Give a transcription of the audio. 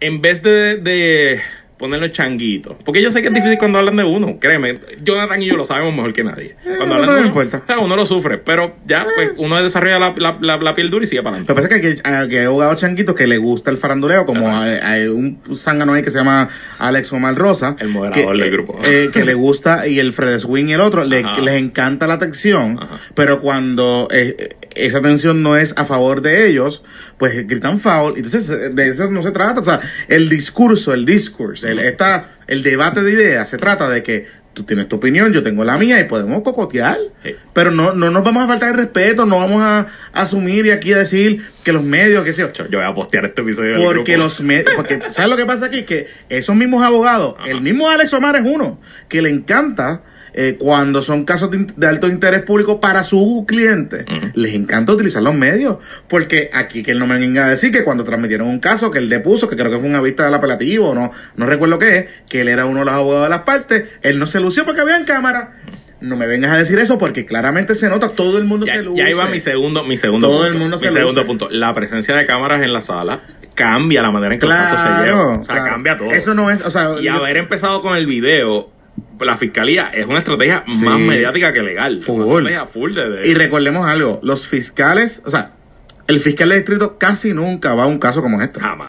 en vez de, de ponerlo changuito, porque yo sé que es difícil cuando hablan de uno, créeme, Jonathan y yo lo sabemos mejor que nadie. Cuando no, hablan de uno, importa. o sea, uno lo sufre, pero ya, pues uno desarrolla la, la, la- la piel dura y sigue para Lo que adelante. pasa es que aquí, aquí hay abogados changuitos que le gusta el faranduleo, como hay, hay un zángano ahí que se llama Alex Omar Rosa. El moderador que, del grupo. eh, que le gusta, y el Fred Swing y el otro, le, les encanta la atención, Ajá. pero cuando eh, esa atención no es a favor de ellos, pues gritan foul. Entonces, de eso no se trata. O sea, el discurso, el discourse, el, esta, el debate de ideas, se trata de que tú tienes tu opinión, yo tengo la mía y podemos cocotear. Sí. Pero no, no nos vamos a faltar el respeto, no vamos a, asumir y aquí a decir que los medios, que sé yo. Yo voy a postear este episodio Porque grupo. los medios, porque ¿sabes lo que pasa aquí? Que esos mismos abogados, Ajá. el mismo Alex Omar es uno, que le encanta eh, cuando son casos de, alto interés público para su cliente, Ujú. les encanta utilizar los medios. Porque aquí que él no me venga a decir que cuando transmitieron un caso que él depuso, que creo que fue una vista del apelativo, no, no recuerdo qué es, que él era uno de los abogados de las partes, él no se lució porque había en cámara. No me vengas a decir eso porque claramente se nota, todo el mundo Ya, se luce. ya ahí va mi segundo, mi segundo Todo punto. el mundo mi se segundo luce. punto. La presencia de cámaras en la sala cambia la manera en que los casos se llevan. O sea, claro. cambia todo. Eso no es, o sea, Y yo- haber empezado con el video, la fiscalía es una estrategia Sí. más mediática que legal. Full. Una estrategia full de, de- Y recordemos algo, los fiscales, o sea, el fiscal de distrito casi nunca va a un caso como este. Jamás.